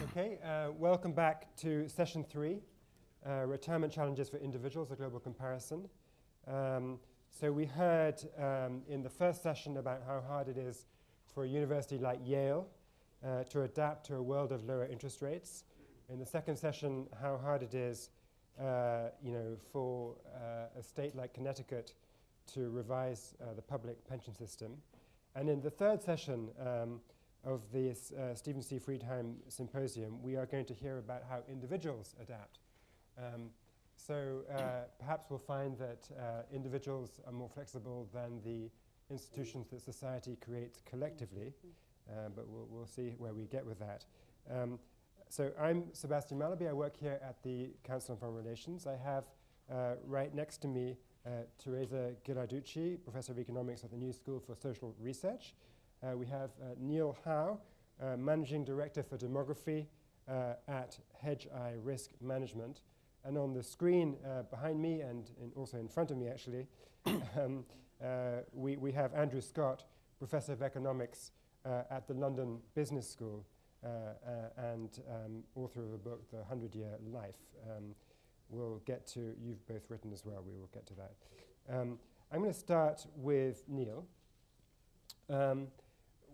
Okay, uh, welcome back to session three, uh, retirement challenges for individuals, a global comparison. Um, so we heard um, in the first session about how hard it is for a university like Yale uh, to adapt to a world of lower interest rates. In the second session, how hard it is, uh, you know, for uh, a state like Connecticut to revise uh, the public pension system. And in the third session, um, of this uh, Stephen C. Freidheim Symposium, we are going to hear about how individuals adapt. Um, so uh, perhaps we'll find that uh, individuals are more flexible than the institutions that society creates collectively, uh, but we'll, we'll, see where we get with that. Um, so I'm Sebastian Mallaby. I work here at the Council on Foreign Relations. I have uh, right next to me uh, Teresa Ghilarducci, Professor of Economics at the New School for Social Research. Uh, we have uh, Neil Howe, uh, Managing Director for Demography at Hedgeye Risk Management. And on the screen behind me and in also in front of me, actually, um, we, we have Andrew Scott, Professor of Economics at the London Business School. Uh, uh, and um, author of a book, The Hundred Year Life. Um, we'll get to, you've both written as well, we will get to that. Um, I'm going to start with Neil. Um,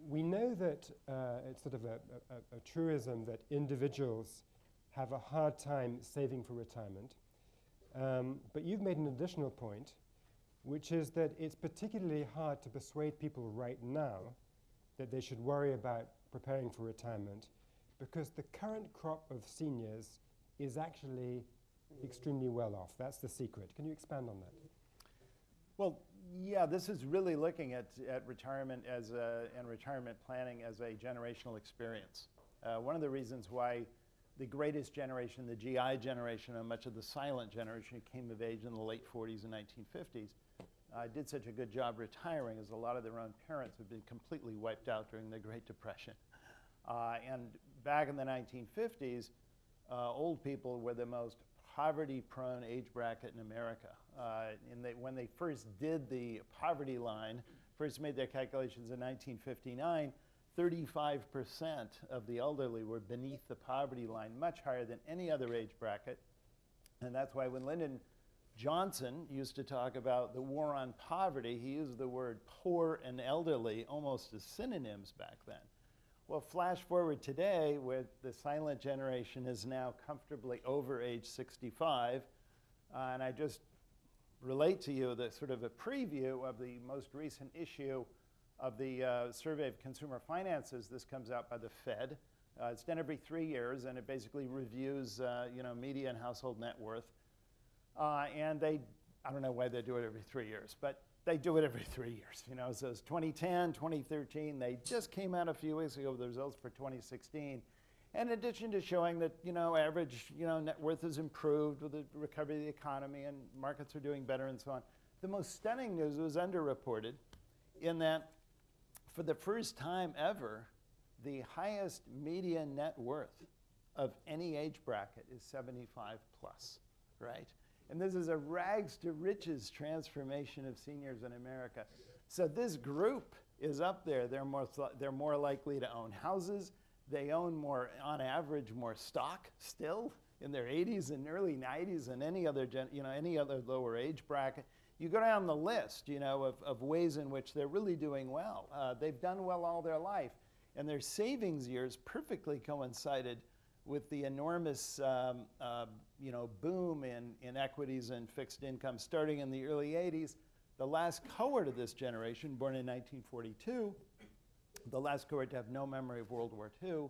we know that uh, it's sort of a, a, a, truism that individuals have a hard time saving for retirement. Um, but you've made an additional point, which is that it's particularly hard to persuade people right now that they should worry about preparing for retirement because the current crop of seniors is actually extremely well off. That's the secret. Can you expand on that? Well, yeah, this is really looking at, at retirement as a, and retirement planning as a generational experience. Uh, one of the reasons why the greatest generation, the GI generation, and much of the silent generation who came of age in the late 40s and 1950s, uh, did such a good job retiring as a lot of their own parents had been completely wiped out during the Great Depression. Uh, and back in the 1950s, uh, old people were the most poverty prone age bracket in America. Uh, they, when they first did the poverty line, first made their calculations in 1959, 35% of the elderly were beneath the poverty line, much higher than any other age bracket. And that's why when Lyndon Johnson used to talk about the war on poverty, he used the word poor and elderly almost as synonyms back then. Well, flash forward today, where the silent generation is now comfortably over age 65, uh, and I just relate to you the sort of a preview of the most recent issue of the uh, Survey of Consumer Finances. This comes out by the Fed. Uh, it's done every three years, and it basically reviews, uh, you know, median household net worth. Uh, and they, I don't know why they do it every three years, but they do it every three years. You know, so it's 2010, 2013. They just came out a few weeks ago with the results for 2016. In addition to showing that, you know, average, you know, net worth has improved with the recovery of the economy and markets are doing better and so on. The most stunning news was underreported in that for the first time ever, the highest median net worth of any age bracket is 75 plus, right? And this is a rags to riches transformation of seniors in America. So this group is up there. They're more, they're more likely to own houses. They own more, on average, more stock still in their 80s and early 90s than any other, gen, you know, any other lower age bracket. You go down the list, you know, of, of ways in which they're really doing well. Uh, they've done well all their life, and their savings years perfectly coincided with the enormous um, uh, you know, boom in, in equities and fixed income starting in the early 80s, the last cohort of this generation, born in 1942, the last cohort to have no memory of World War II,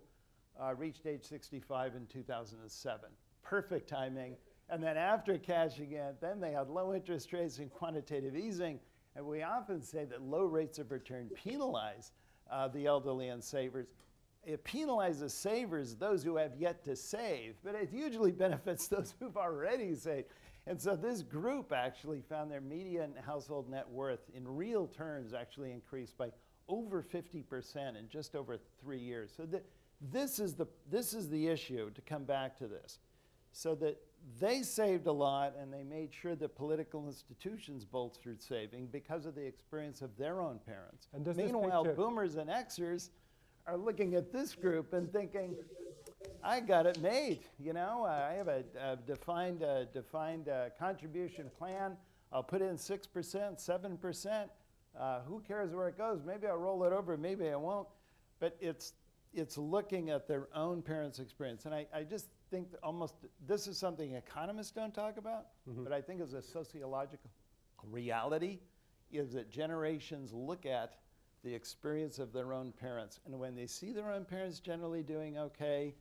uh, reached age 65 in 2007. Perfect timing. And then after cashing in, then they had low interest rates and quantitative easing. And we often say that low rates of return penalize uh, the elderly and savers it penalizes savers, those who have yet to save, but it usually benefits those who've already saved. And so this group actually found their median household net worth in real terms actually increased by over 50% in just over three years. So the, this, is the, this is the issue to come back to this. So that they saved a lot and they made sure that political institutions bolstered saving because of the experience of their own parents. And Meanwhile, boomers and Xers are looking at this group and thinking, I got it made. You know, I have a, a defined, uh, defined uh, contribution plan. I'll put in 6%, 7%. Uh, who cares where it goes? Maybe I'll roll it over, maybe I won't. But it's, it's looking at their own parents' experience. And I, I just think that almost this is something economists don't talk about, but I think as a sociological reality is that generations look at the experience of their own parents. And when they see their own parents generally doing okay,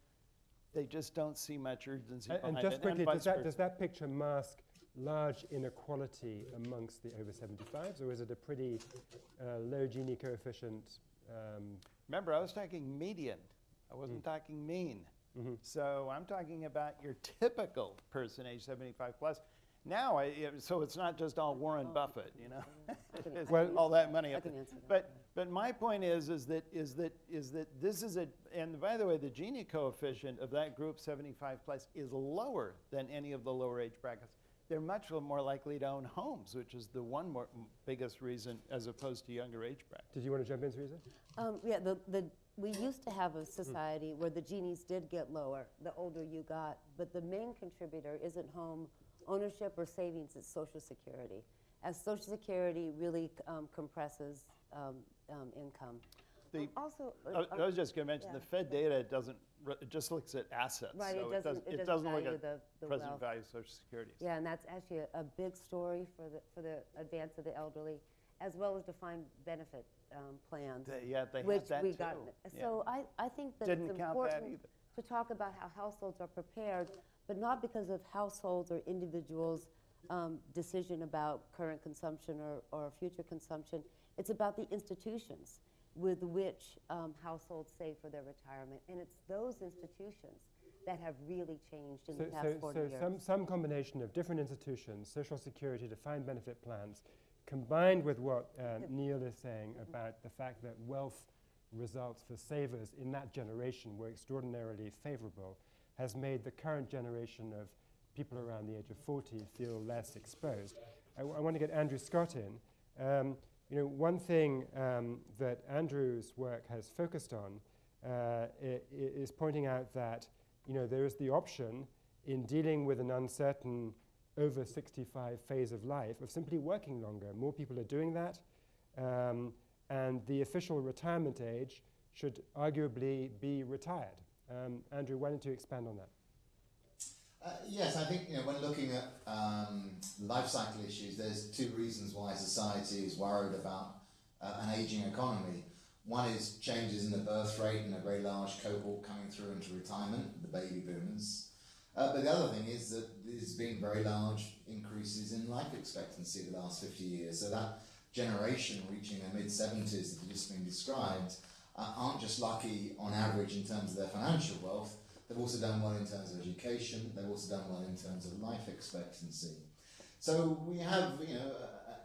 they just don't see much urgency And, and just it. quickly, vice does that, does that picture mask large inequality amongst the over 75s, or is it a pretty uh, low Gini coefficient? Um, Remember, I was talking median. I wasn't Mm. talking mean. mhm. So I'm talking about your typical person age 75 plus. Now, I, yeah, so it's not just all Warren Buffett, you know, Well- all that money up there. that. But but my point is is that is that is that this is a and by the way, the Gini coefficient of that group 75 plus is lower than any of the lower age brackets. They're much more likely to own homes, which is the one more biggest reason as opposed to younger age brackets. Did you want to jump in, Teresa? Um, yeah, the, the, we used to have a society where the Ginis did get lower the older you got, but the main contributor isn't home ownership or savings, it's Social Security. As Social Security really um, compresses um, um, income. The- also, I, uh, I was just going to mention yeah. the Fed data doesn't re- it just looks at assets. right, so it doesn't, does, it doesn't look value at the, the present wealth. value of Social Securities. Yeah, and that's actually a, a big story for the, for the advance of the elderly, as well as defined benefit um, plans. They- yeah, they which had that we too. got. Yeah. So I, I think that Didn't it's count that important either. to talk about how households are prepared, but not because of households or individuals' um, decision about current consumption or, or future consumption. It's about the institutions with which um, households save for their retirement, and it's those institutions that have really changed in So, the past so, 40 so years. some, some combination of different institutions, social security, defined benefit plans, combined with what uh, Neil is saying about the fact that wealth results for savers in that generation were extraordinarily favorable, has made the current generation of people around the age of 40 feel less exposed. I want to get Andrew Scott in. Um, you know, one thing um, that Andrew's work has focused on uh, is pointing out that you know there is the option in dealing with an uncertain over 65 phase of life of simply working longer. More people are doing that, um, and the official retirement age should arguably be retired. Um, Andrew, why don't you expand on that? Uh, yes, I think you know when looking at um, life cycle issues, there's two reasons why society is worried about uh, an aging economy. One is changes in the birth rate and a very large cohort coming through into retirement, the baby boomers. Uh, but the other thing is that there's been very large increases in life expectancy the last 50 years. So that generation reaching their mid 70s that have just been described uh, aren't just lucky on average in terms of their financial wealth, They've also done well in terms of education. They've also done well in terms of life expectancy. So we have, you know,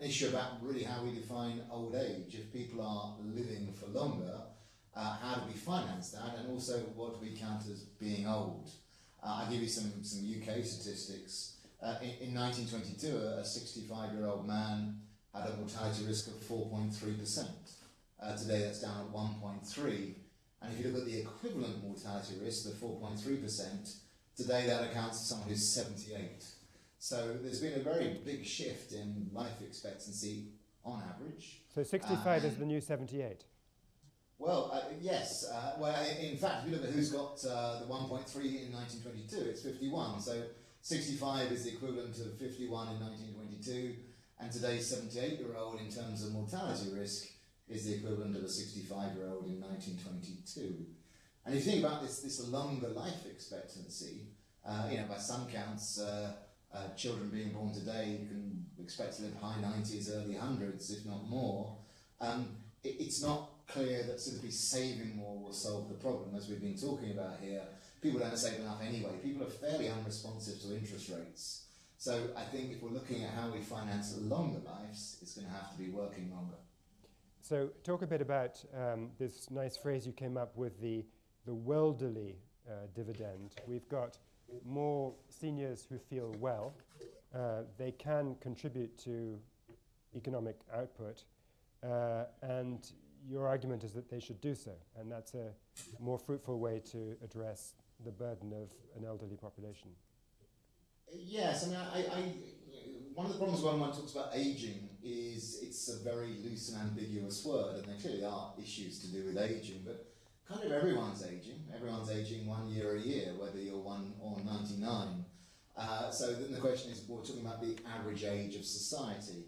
an issue about really how we define old age. If people are living for longer, uh, how do we finance that, and also what do we count as being old? Uh, I'll give you some some UK statistics. Uh, in, in 1922, a 65 year old man had a mortality risk of 4.3 percent. Uh, today, that's down at 1.3. And if you look at the equivalent mortality risk, the 4.3%, today that accounts for someone who's 78. So there's been a very big shift in life expectancy on average. So 65 is Um, the new 78. Well, uh, yes. Uh, well, in fact, if you look at who's got uh, the 1.3 in 1922, it's 51. So 65 is the equivalent of 51 in 1922, and today's 78 year old, in terms of mortality risk, is the equivalent of a 65 year old in 1922. And if you think about this, this longer life expectancy, uh, you know, by some counts, uh, uh, children being born today can expect to live high 90s, early hundreds, if not more. Um, it, it's not clear that simply saving more will solve the problem, as we've been talking about here. People don't save enough anyway. People are fairly unresponsive to interest rates. So I think if we're looking at how we finance longer lives, it's going to have to be working longer. So talk a bit about um, this nice phrase you came up with, the, the welderly uh, dividend. We've got more seniors who feel well. Uh, they can contribute to economic output. Uh, and your argument is that they should do so. And that's a more fruitful way to address the burden of an elderly population? Yes, I mean, I, I, one of the problems when one talks about aging is it's a very loose and ambiguous word, and there clearly are issues to do with aging, but kind of everyone's aging. Everyone's aging one year a year, whether you're one or 99. Uh, so then the question is, we're talking about the average age of society.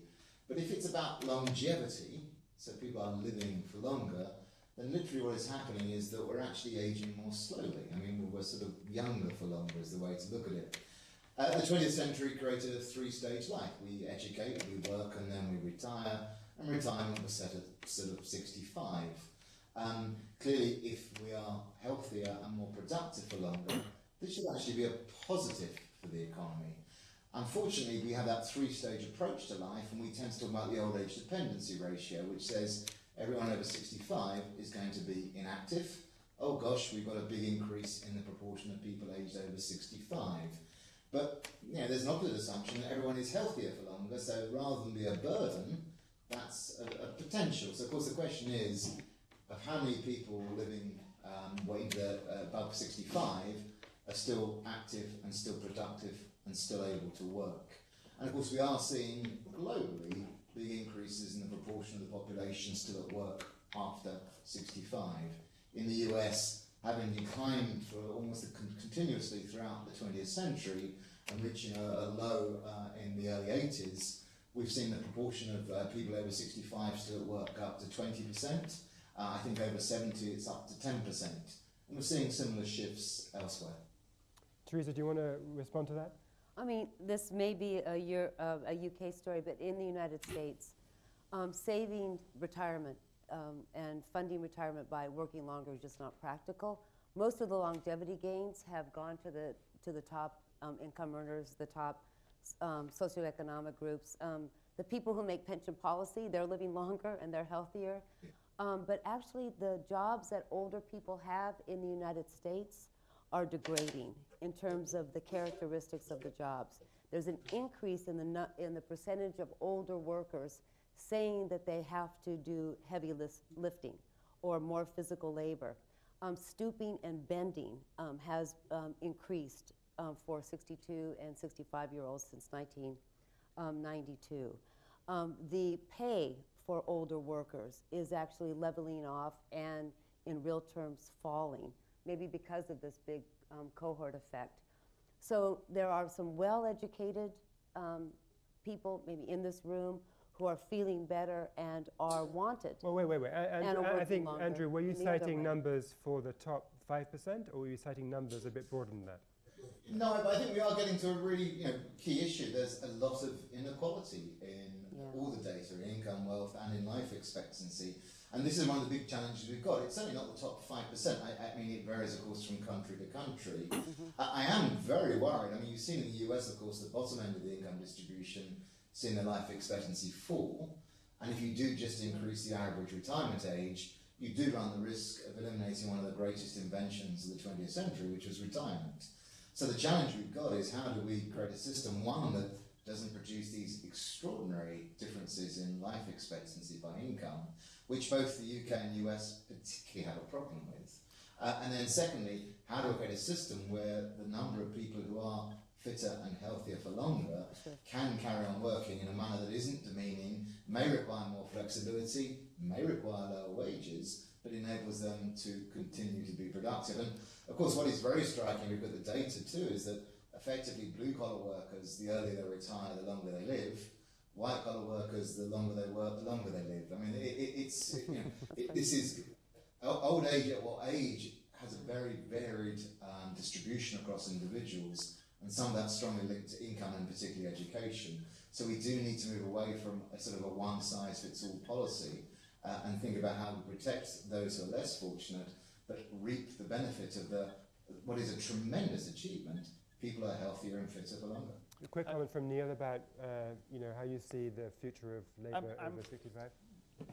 But if it's about longevity, so people are living for longer, then literally what is happening is that we're actually aging more slowly. I mean, we're sort of younger for longer is the way to look at it. Uh, the 20th century created a three-stage life. We educate, we work, and then we retire. And retirement was set at sort of 65. Um, clearly, if we are healthier and more productive for longer, this should actually be a positive for the economy. Unfortunately, we have that three-stage approach to life, and we tend to talk about the old age dependency ratio, which says everyone over 65 is going to be inactive. Oh gosh, we've got a big increase in the proportion of people aged over 65. But you know, there's an opposite assumption that everyone is healthier for longer, so rather than be a burden, that's a, a potential. So of course the question is of how many people living um, uh, above 65 are still active and still productive and still able to work. And of course we are seeing globally big increases in the proportion of the population still at work after 65. In the US, having declined for almost con continuously throughout the 20th century and reaching a, a low uh, in the early 80s, we've seen the proportion of uh, people over 65 still at work up to 20%. Uh, I think over 70 it's up to 10%. And we're seeing similar shifts elsewhere. Teresa, do you want to respond to that? I mean, this may be a, year, uh, a UK story, but in the United States, um, saving retirement um, and funding retirement by working longer is just not practical. Most of the longevity gains have gone to the, to the top um, income earners, the top um, socioeconomic groups. Um, the people who make pension policy, they're living longer and they're healthier. Um, but actually, the jobs that older people have in the United States are degrading in terms of the characteristics of the jobs. There's an increase in the, in the percentage of older workers saying that they have to do heavy lifting or more physical labor. Um, stooping and bending um, has um, increased um, for 62 and 65 year olds since 1992. Um, um, the pay for older workers is actually leveling off and in real terms falling, maybe because of this big cohort effect. So there are some well educated people, maybe in this room, who are feeling better and are wanted. Well, wait, wait, wait. And, and I think, longer. Andrew, were you citing numbers for the top 5% or were you citing numbers a bit broader than that? No, but I think we are getting to a really you know, key issue. There's a lot of inequality in yeah. all the data, in income, wealth, and in life expectancy. And this is one of the big challenges we've got. It's certainly not the top 5%. I, I mean, it varies, of course, from country to country. Mm-hmm. I, I, am very worried. I mean, you've seen in the US, of course, the bottom end of the income distribution seeing their life expectancy fall. And if you do just increase the average retirement age, you do run the risk of eliminating one of the greatest inventions of the 20th century, which was retirement. So the challenge we've got is how do we create a system, one, that doesn't produce these extraordinary differences in life expectancy by income, which both the UK and US particularly have a problem with. Uh, and then secondly, how do we create a system where the number of people who are fitter and healthier for longer, can carry on working in a manner that isn't demeaning, may require more flexibility, may require lower wages, but enables them to continue to be productive. And of course, what is very striking, we've got the data too, is that effectively blue collar workers, the earlier they retire, the longer they live. White collar workers, the longer they work, the longer they live. I mean, it, it, it's you know, it, this is old age at what age has a very varied um, distribution across individuals and some of that's strongly linked to income and particularly education. So we do need to move away from a sort of a one-size-fits-all policy uh, and think about how we protect those who are less fortunate, but reap the benefit of the what is a tremendous achievement. People are healthier and fitter for longer. A quick comment from Neil about uh, you know how you see the future of labour over 65.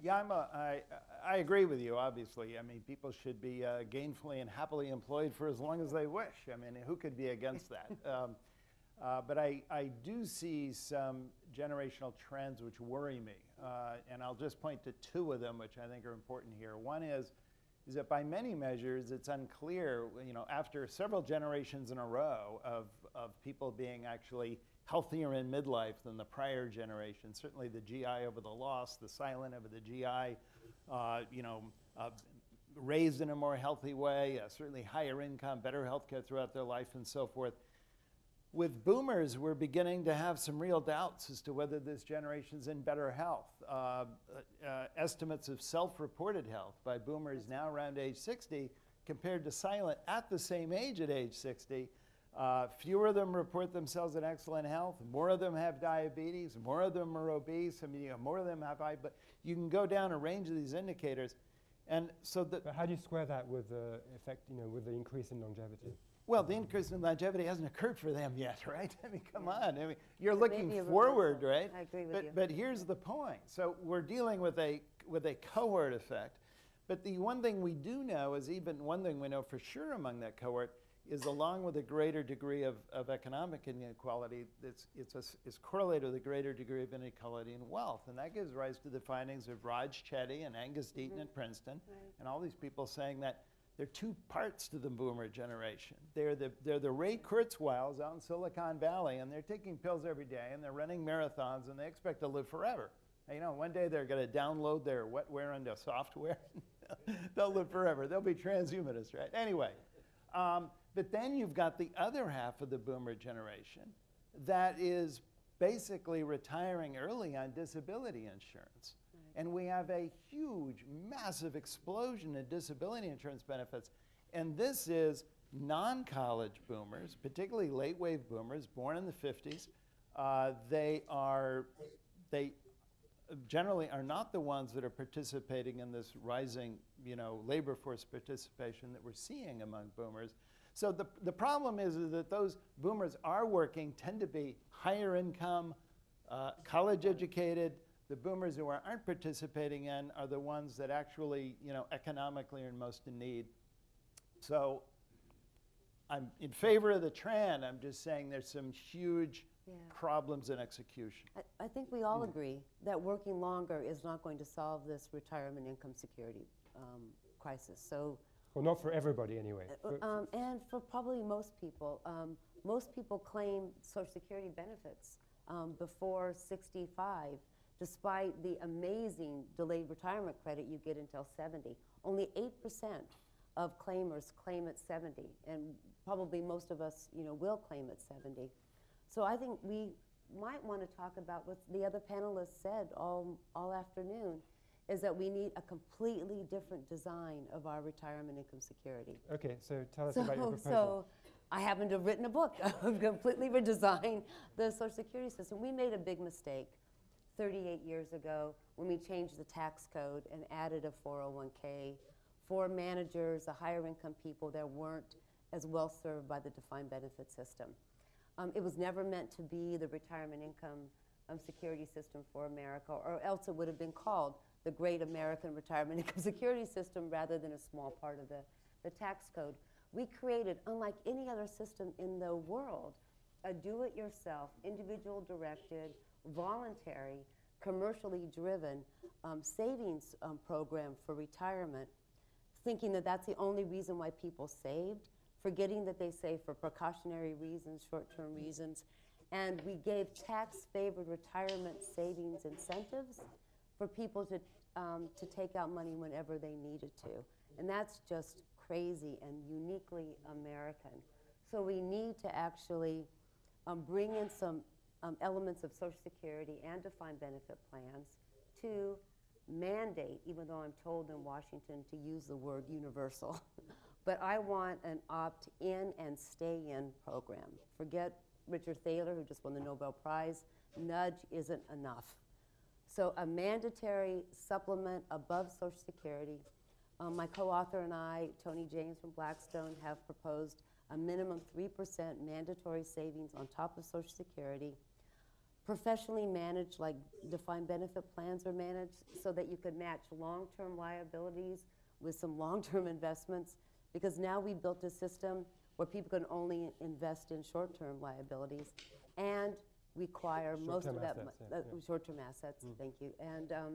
Yeah, I'm a, I, I agree with you, obviously. I mean, people should be uh, gainfully and happily employed for as long as they wish. I mean, who could be against that? Um, uh, but I, I do see some generational trends which worry me. Uh, and I'll just point to two of them, which I think are important here. One is is that by many measures, it's unclear, you know, after several generations in a row of, of people being actually healthier in midlife than the prior generation, certainly the GI over the loss, the silent over the GI, uh, you know, uh, raised in a more healthy way, uh, certainly higher income, better health care throughout their life, and so forth. With boomers, we're beginning to have some real doubts as to whether this generation's in better health. Uh, uh, uh estimates of self reported health by boomers now around age 60 compared to silent at the same age at age 60. Uh, fewer of them report themselves in excellent health. More of them have diabetes. More of them are obese. I mean, you know, more of them have high. But you can go down a range of these indicators, and so the. But how do you square that with the effect, you know, with the increase in longevity? Well, the increase in longevity hasn't occurred for them yet, right? I mean, come on. I mean, you're looking forward, right? I agree with but, you. But here's the point. So we're dealing with a with a cohort effect. But the one thing we do know is even one thing we know for sure among that cohort is along with a greater degree of, of economic inequality, it's, it's, a, it's correlated with a greater degree of inequality in wealth. And that gives rise to the findings of Raj Chetty and Angus Deaton mm-hmm. at Princeton, right. and all these people saying that there are two parts to the boomer generation. They're the, they're the Ray Kurzweils out in Silicon Valley, and they're taking pills every day, and they're running marathons, and they expect to live forever. You know, one day they're going to download their wetware into software. They'll live forever. They'll be transhumanists, right? Anyway, um, but then you've got the other half of the boomer generation that is basically retiring early on disability insurance. Right. And we have a huge, massive explosion in disability insurance benefits. And this is non college boomers, particularly late wave boomers born in the 50s. Uh, they are, they generally are not the ones that are participating in this rising, you know, labor force participation that we're seeing among boomers. So the, the problem is, is that those boomers are working tend to be higher income, uh, college educated. The boomers who are, aren't participating in are the ones that actually, you know, economically are most in need. So I'm in favor of the trend. I'm just saying there's some huge yeah. problems in execution. I, I think we all mm. agree that working longer is not going to solve this retirement income security um, crisis. So well, not for everybody anyway. Uh, um, and for probably most people. Um, most people claim Social Security benefits um, before 65, despite the amazing delayed retirement credit you get until 70. Only 8% of claimers claim at 70, and probably most of us, you know, will claim at 70. So I think we might want to talk about what the other panelists said all, all afternoon is that we need a completely different design of our retirement income security. Okay, so tell us so, about your proposal. So I happen to have written a book of completely redesign the Social Security system. We made a big mistake 38 years ago when we changed the tax code and added a 401k for managers, the higher income people that weren't as well served by the defined benefit system. Um, it was never meant to be the retirement income um, security system for America, or else it would have been called the great American retirement income security system rather than a small part of the, the tax code. We created, unlike any other system in the world, a do it yourself, individual directed, voluntary, commercially driven um, savings um, program for retirement, thinking that that's the only reason why people saved, forgetting that they save for precautionary reasons, short term reasons. And we gave tax favored retirement savings incentives for people to, um, to take out money whenever they needed to. And that's just crazy and uniquely American. So we need to actually um, bring in some um, elements of Social Security and defined benefit plans to mandate, even though I'm told in Washington to use the word universal. but I want an opt in and stay in program. Forget Richard Thaler, who just won the Nobel Prize. Nudge isn't enough. So a mandatory supplement above Social Security. Um, my co-author and I, Tony James from Blackstone, have proposed a minimum 3% mandatory savings on top of Social Security. Professionally managed, like defined benefit plans are managed, so that you could match long-term liabilities with some long-term investments. Because now we built a system where people can only invest in short-term liabilities, and require most of that assets, mo- yeah, uh, yeah. short-term assets. Thank you, and um,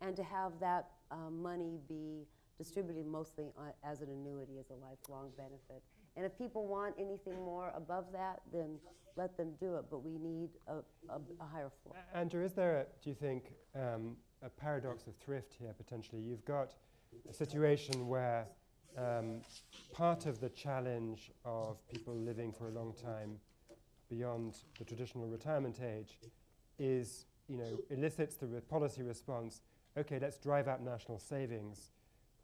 and to have that um, money be distributed mostly uh, as an annuity, as a lifelong benefit. And if people want anything more above that, then let them do it, but we need a, a, a higher floor. A- Andrew, is there, a, do you think, um, a paradox of thrift here potentially? You've got a situation where um, part of the challenge of people living for a long time beyond the traditional retirement age is, you know, elicits the re- policy response, okay, let's drive up national savings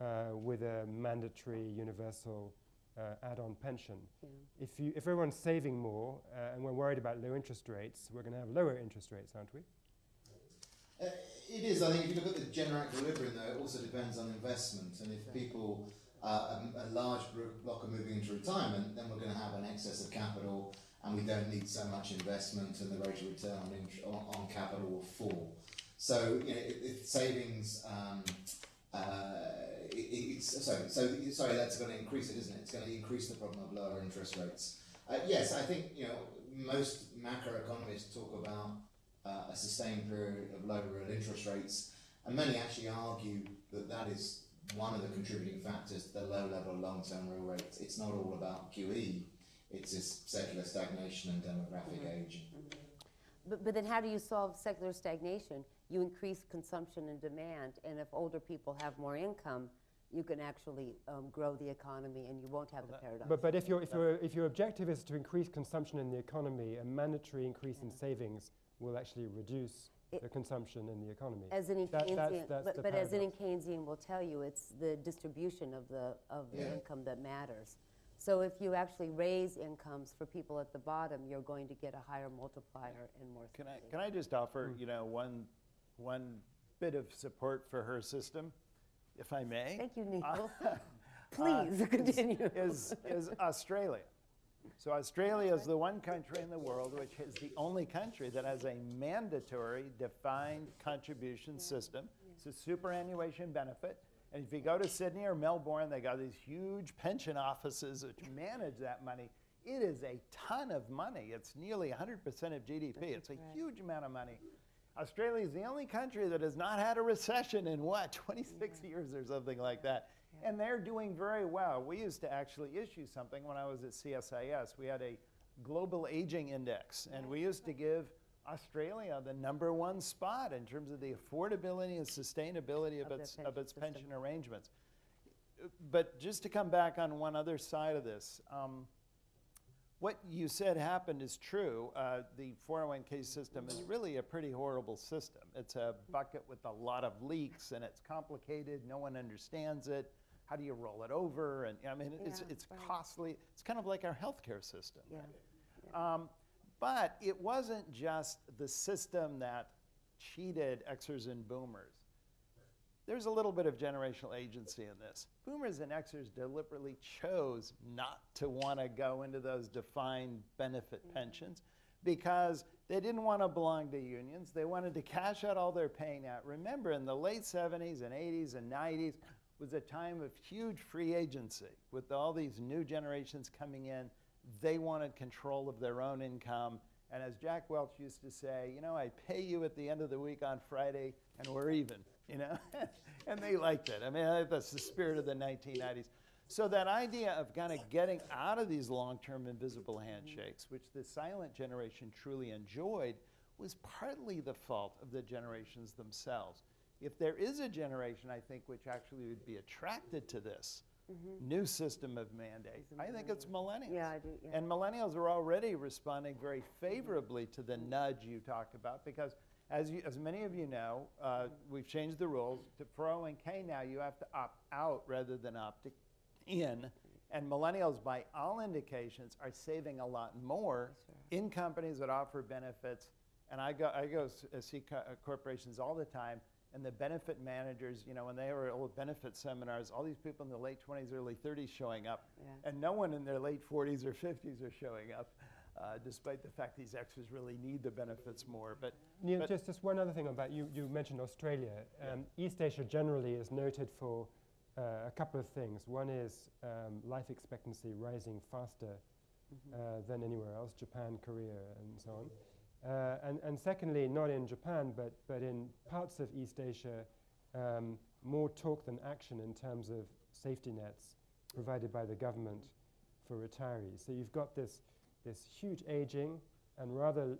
uh, with a mandatory universal uh, add-on pension. Yeah. If, you, if everyone's saving more uh, and we're worried about low interest rates, we're going to have lower interest rates, aren't we? Uh, it is. I think if you look at the general equilibrium, though, it also depends on investment. And if people, uh, a, a large block are moving into retirement, then we're going to have an excess of capital, and we don't need so much investment, and the rate of return on, on, capital will fall. So, you know, if, if savings, um, uh, it, it's sorry, so sorry, that's going to increase it, isn't it? It's going to increase the problem of lower interest rates. Uh, yes, I think you know most macroeconomists talk about uh, a sustained period of low real interest rates, and many actually argue that that is one of the contributing factors to the low level of long-term real rates. It's not all about QE; it's this secular stagnation and demographic mm-hmm. aging. Mm-hmm. But, but then how do you solve secular stagnation? You increase consumption and demand, and if older people have more income, you can actually um, grow the economy and you won't have the paradox. But, but if, your if, your if your objective is to increase consumption in the economy, a mandatory increase in mm-hmm. savings will actually reduce It- the consumption in the economy. As any That- that's- Keynesian, that's but, the but as any. Keynesian will tell you, it's the distribution of the, of the Yeah. income that matters. So if you actually raise incomes for people at the bottom, you're going to get a higher multiplier and more Can I, can I just offer, you know, one, one bit of support for her system, if I may? Thank you, Neil. Uh, Please continue. Is, is Australia. So Australia is the one country in the world which is the only country that has a mandatory defined contribution system. It's a superannuation benefit. And if you go to Sydney or Melbourne, they got these huge pension offices which manage that money. It is a ton of money. It's nearly 100% of GDP. It's a huge amount of money. Australia is the only country that has not had a recession in what, 26 years or something like that. And they're doing very well. We used to actually issue something when I was at CSIS. We had a global aging index, and we used to give Australia the number one spot in terms of the affordability and sustainability of, Of its, of pension its system. pension arrangements. But just to come back on one other side of this, um, what you said happened is true. Uh, the 401k system is really a pretty horrible system. It's a bucket with a lot of leaks and it's complicated. No one understands it. How do you roll it over? And I mean, it's, Yeah, it's right. costly. It's kind of like our healthcare system. Yeah. Um, but it wasn't just the system that cheated Xers and boomers. There's a little bit of generational agency in this. Boomers and Xers deliberately chose not to want to go into those defined benefit mm-hmm. pensions because they didn't want to belong to unions. They wanted to cash out all their paying out. Remember, in the late 70s and 80s and 90s was a time of huge free agency with all these new generations coming in. They wanted control of their own income. And as Jack Welch used to say, you know, I pay you at the end of the week on Friday and we're even, you know? and they liked it. I mean, that's the spirit of the 1990s. So that idea of kind of getting out of these long-term invisible handshakes, which the silent generation truly enjoyed, was partly the fault of the generations themselves. If there is a generation, I think, which actually would be attracted to this new system of mandate, I think it's millennials. Yeah, I do, yeah. And millennials are already responding very favorably to the nudge you talk about because, as, you, as many of you know, uh, we've changed the rules. To 401k now, you have to opt out rather than opt in. And millennials, by all indications, are saving a lot more in companies that offer benefits. And I go, I go uh, see co- uh, corporations all the time, and the benefit managers, you know, when they were at old benefit seminars, all these people in the late 20s, early 30s showing up, Yeah. and no one in their late 40s or 50s are showing up, uh, despite the fact these extras really need the benefits more. But, Neil, but just, just one other thing about you. You mentioned Australia. Um, East Asia generally is noted for uh, a couple of things. One is um, life expectancy rising faster uh, than anywhere else, Japan, Korea, and so on. Uh, and, and secondly, not in Japan, but, but in parts of East Asia, um, more talk than action in terms of safety nets provided by the government for retirees. So you've got this, this huge aging and rather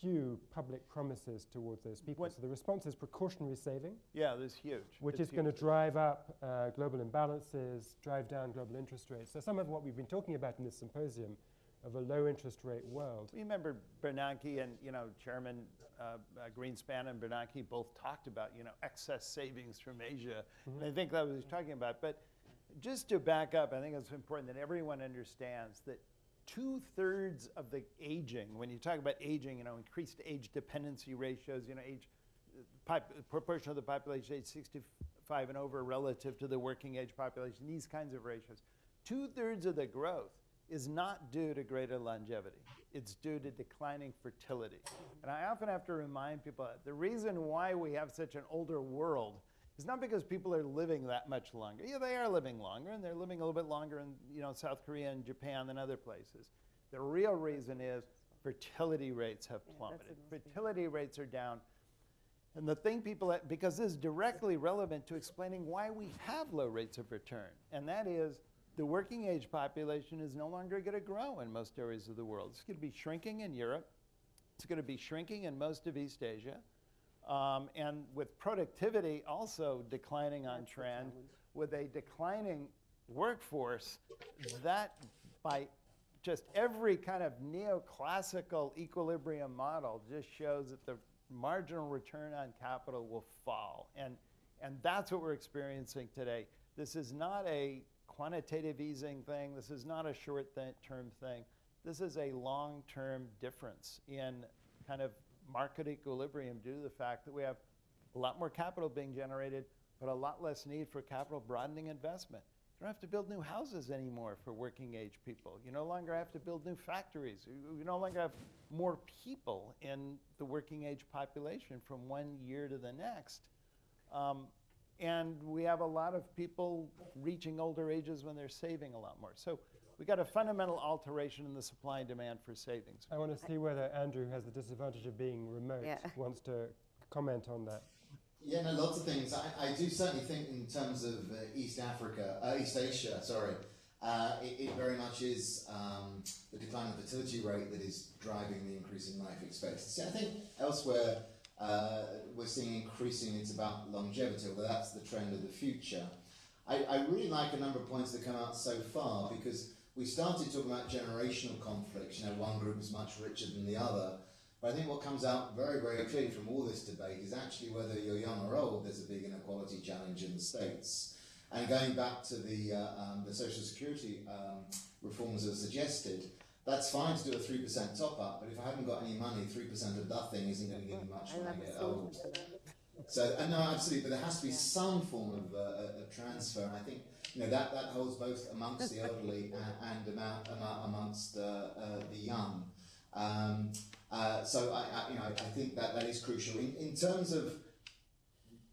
few public promises towards those people. What- so the response is precautionary saving, Yeah, this huge. which It's is going to drive up uh, global imbalances, drive down global interest rates. So some of what we've been talking about in this symposium of a low interest rate world. Remember Bernanke and, you know, Chairman uh, uh, Greenspan and Bernanke both talked about, you know, excess savings from Asia. And I think that was what talking about. But just to back up, I think it's important that everyone understands that two thirds of the aging, when you talk about aging, you know, increased age dependency ratios, you know, age pop- proportion of the population age 65 and over relative to the working age population, these kinds of ratios. Two thirds of the growth is not due to greater longevity. It's due to declining fertility. And I often have to remind people that the reason why we have such an older world is not because people are living that much longer. Yeah, they are living longer, and they're living a little bit longer in you know South Korea and Japan than other places. The real reason is fertility rates have plummeted. big- fertility rates are down. And the thing people, because this is directly relevant to explaining why we have low rates of return, and that is the working age population is no longer going to grow in most areas of the world. It's going to be shrinking in Europe. It's going to be shrinking in most of East Asia. Um, and with productivity also declining on trend, with a declining workforce, that by just every kind of neoclassical equilibrium model just shows that the marginal return on capital will fall. And, and that's what we're experiencing today. This is not a quantitative easing thing. This is not a short th- term thing. This is a long term difference in kind of market equilibrium due to the fact that we have a lot more capital being generated, but a lot less need for capital broadening investment. You don't have to build new houses anymore for working age people. You no longer have to build new factories. You, no longer have more people in the working age population from one year to the next. Um, and we have a lot of people reaching older ages when they're saving a lot more. So we got a fundamental alteration in the supply and demand for savings. I want to see whether Andrew, has the disadvantage of being remote, Yeah. wants to comment on that. Yeah, no, lots of things. I, I do certainly think in terms of uh, East Africa, uh, East Asia, sorry, uh, it, it very much is um, the decline in fertility rate that is driving the increase in life expectancy. I think elsewhere uh, we're seeing increasing, it's about longevity, although that's the trend of the future. I, I really like a number of points that come out so far because we started talking about generational conflicts, you know, one group is much richer than the other. But I think what comes out very, very clearly from all this debate is actually whether you're young or old, there's a big inequality challenge in the States. And going back to the, uh, um, the Social Security um, reforms that are suggested, that's fine to do a 3% top up, but if I haven't got any money, 3% of nothing isn't going to give me much when I get old. that. So, uh, no, absolutely, but there has to be some form of uh, a, a transfer, and I think you know that, that holds both amongst the elderly and, and amount, amount amongst uh, uh, the young. Um, uh, so, I, I, you know, I think that that is crucial in, in terms of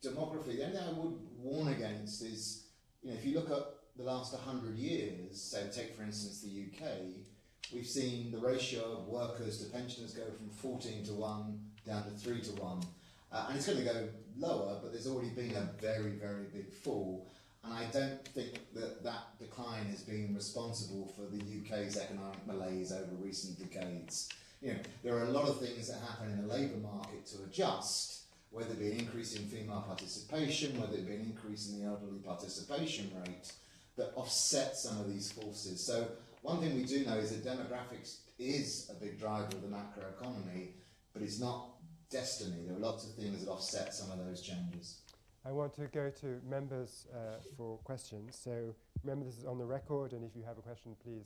demography. The only thing I would warn against is, you know, if you look at the last 100 years, so take for instance the UK, we've seen the ratio of workers to pensioners go from 14 to 1 down to 3 to 1. Uh, and it's going to go lower, but there's already been a very, very big fall. And I don't think that that decline has been responsible for the UK's economic malaise over recent decades. You know, there are a lot of things that happen in the labour market to adjust, whether it be an increase in female participation, whether it be an increase in the elderly participation rate, that offset some of these forces. So one thing we do know is that demographics is a big driver of the macroeconomy, but it's not destiny. There are lots of things that offset some of those changes. I want to go to members uh, for questions. So remember, this is on the record, and if you have a question, please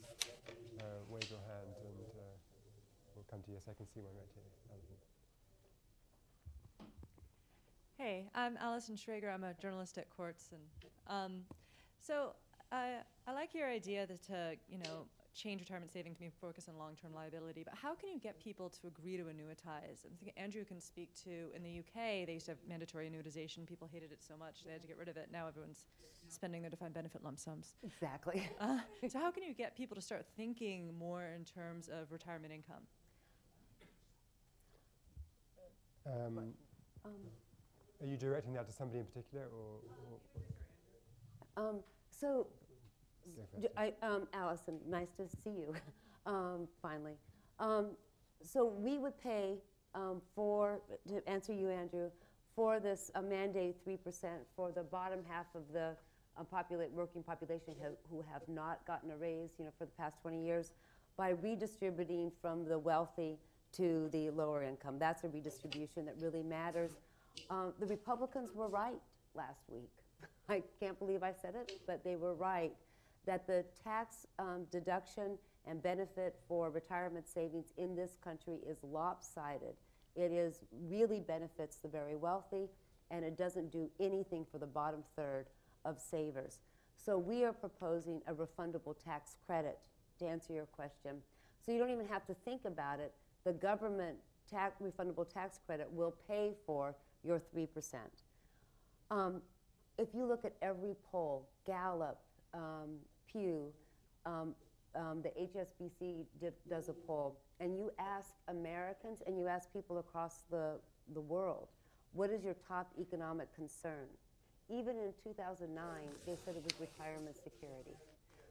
uh, wave your hand, and uh, we'll come to you. So I can see one right here. Hey, I'm Allison Schrager. I'm a journalist at Quartz, and um, so I I like your idea that to you know change retirement saving to be focused on long-term liability. But how can you get people to agree to annuitize? I'm thinking Andrew can speak to. In the UK, they used to have mandatory annuitization. People hated it so much they had to get rid of it. Now everyone's spending their defined benefit lump sums. Exactly. Uh, so how can you get people to start thinking more in terms of retirement income? Um, Um, Are you directing that to somebody in particular, or, or Um, so, Go for it, d- I, um, Allison, nice to see you, um, finally. Um, so we would pay um, for, to answer you, Andrew, for this uh, mandate three percent for the bottom half of the uh, populate, working population who, who have not gotten a raise, you know, for the past 20 years, by redistributing from the wealthy to the lower income. That's a redistribution that really matters. Um, the Republicans were right last week. I can't believe I said it, but they were right that the tax um, deduction and benefit for retirement savings in this country is lopsided. It is really benefits the very wealthy, and it doesn't do anything for the bottom third of savers. So we are proposing a refundable tax credit to answer your question. So you don't even have to think about it. The government tax, refundable tax credit will pay for your 3%. Um, if you look at every poll, Gallup, um, Pew, um, um, the HSBC did, does a poll, and you ask Americans and you ask people across the, the world, what is your top economic concern? Even in 2009, they said it was retirement security.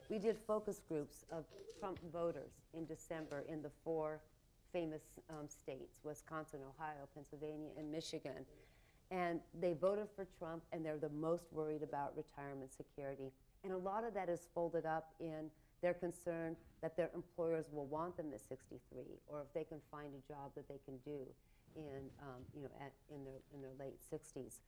We did focus groups of Trump voters in December in the four famous um, states Wisconsin, Ohio, Pennsylvania, and Michigan. And they voted for Trump, and they're the most worried about retirement security. And a lot of that is folded up in their concern that their employers will want them at 63, or if they can find a job that they can do in, um, you know, at, in, their, in their late 60s.